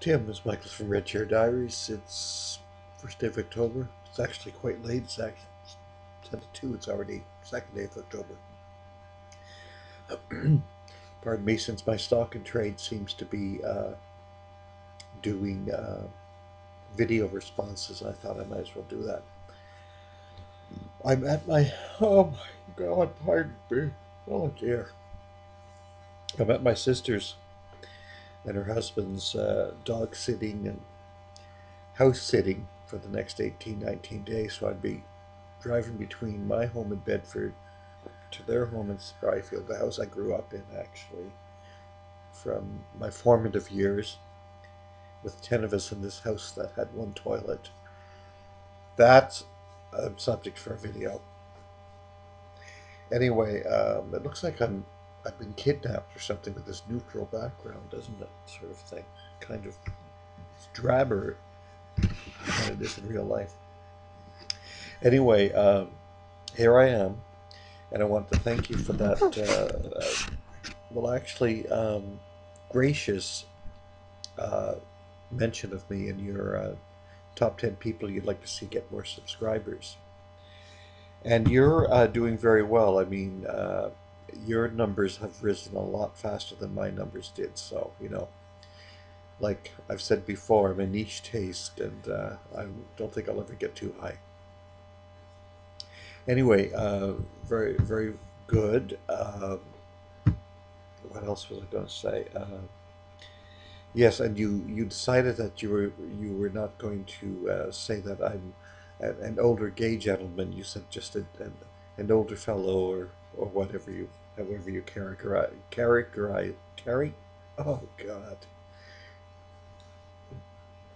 Tim, it's Michael from Red Chair Diaries. It's first day of October. It's actually quite late. It's actually 10 to 2. It's already second day of October. Pardon me, since my stock and trade seems to be uh, doing uh, video responses, I thought I might as well do that. I'm at my, oh my God, pardon me. Oh dear. I'm at my sister's and her husband's uh, dog sitting and house sitting for the next 18, 19 days. So I'd be driving between my home in Bedford to their home in Spryfield, the house I grew up in actually, from my formative years, with 10 of us in this house that had one toilet. That's a subject for a video. Anyway, um, it looks like I'm I've been kidnapped or something with this neutral background, doesn't it? Sort of thing. Kind of drabber than it is in real life. Anyway, um, here I am, and I want to thank you for that. Uh, uh, well, actually, um, gracious uh, mention of me in your uh, top 10 people you'd like to see get more subscribers. And you're uh, doing very well. I mean, uh, your numbers have risen a lot faster than my numbers did. So, you know, like I've said before, I'm a niche taste and uh, I don't think I'll ever get too high. Anyway, uh, very, very good. Uh, what else was I going to say? Uh, yes, and you, you decided that you were you were not going to uh, say that I'm an older gay gentleman. You said just a, an, an older fellow or or whatever you however you characterize characterize carry? Oh god.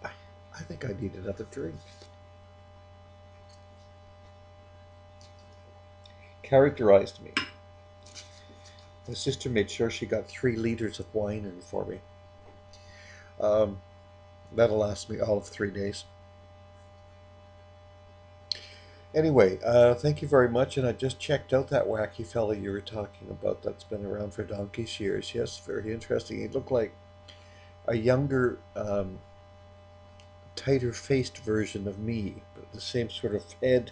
I, I think I need another drink. Characterized me. My sister made sure she got three liters of wine in for me. Um, that'll last me all of three days Anyway, uh, thank you very much. And I just checked out that wacky fella you were talking about that's been around for donkey's years. Yes, very interesting. He looked like a younger, um, tighter faced version of me, but the same sort of head,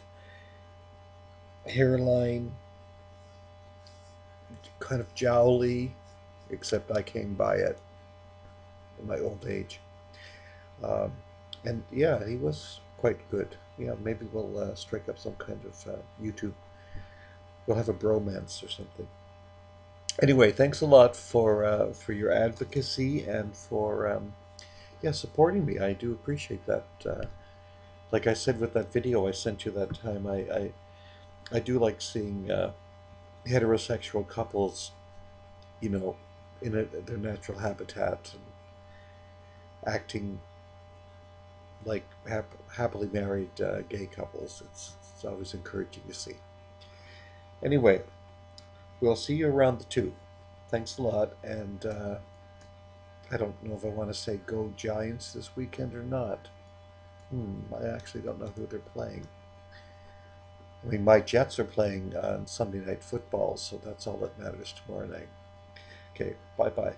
hairline, kind of jowly, except I came by it in my old age. Um, and yeah, he was quite good yeah, maybe we'll uh, strike up some kind of uh, YouTube. We'll have a bromance or something. Anyway, thanks a lot for uh, for your advocacy and for um, yeah supporting me. I do appreciate that. Uh, like I said with that video I sent you that time, I I, I do like seeing uh, heterosexual couples, you know, in a, their natural habitat and acting like hap happily married uh, gay couples. It's, it's always encouraging to see. Anyway, we'll see you around the tube. Thanks a lot, and uh, I don't know if I want to say go Giants this weekend or not. Hmm, I actually don't know who they're playing. I mean, my Jets are playing on Sunday Night Football, so that's all that matters tomorrow night. Okay, bye-bye.